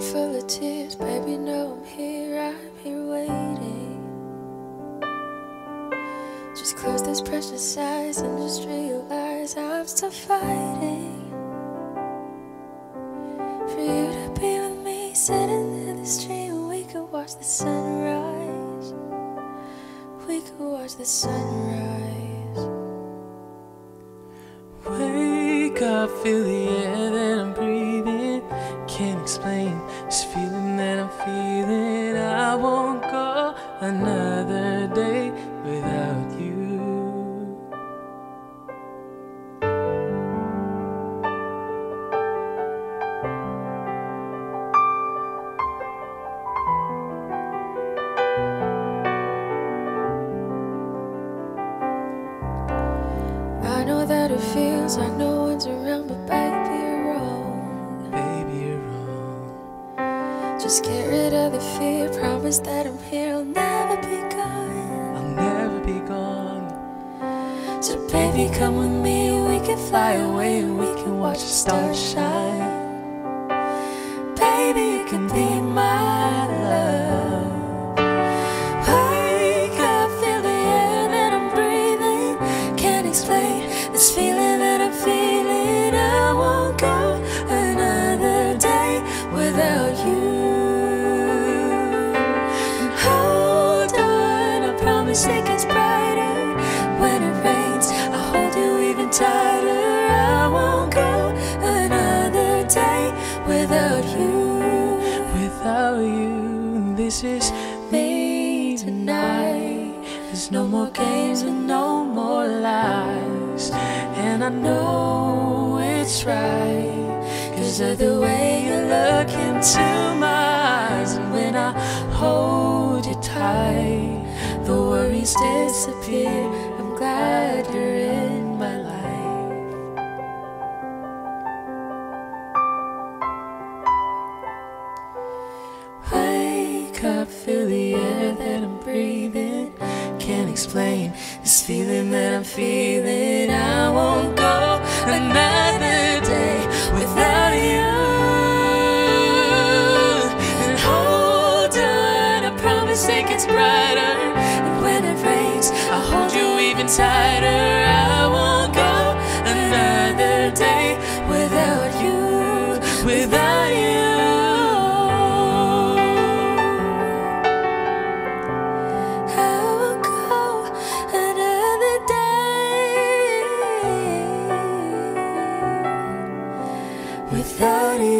pocket full of tears, baby, know I'm here, I'm here waiting. Just close those precious eyes and just realize I'm still fighting. For you to be with me, sitting in the street, we could watch the sunrise. We could watch the sunrise. Wake up, feel the Can't this feeling that I'm feeling. I won't go another day without you. I know that it feels like no one's around, Just get rid of the fear, promise that I'm here, I'll never be gone. I'll never be gone. So, baby, come with me, we can fly away and we can watch the stars shine. Baby, you can be my love. Wake up, feel the air that I'm breathing. Can't explain this feeling I it gets brighter when it rains. I'll hold you even tighter. I won't go another day without you. Without you, this is Me tonight. There's no more games and no more lies. And I know it's right. Cause of the way you look into my eyes. And when I the worries disappear. I'm glad you're in my life. Wake up, feel the air that I'm breathing. Can't explain this feeling that I'm feeling. I won't go another day without brighter. And when it rains, I'll hold you even tighter. I won't go another day without you, without you. Without you.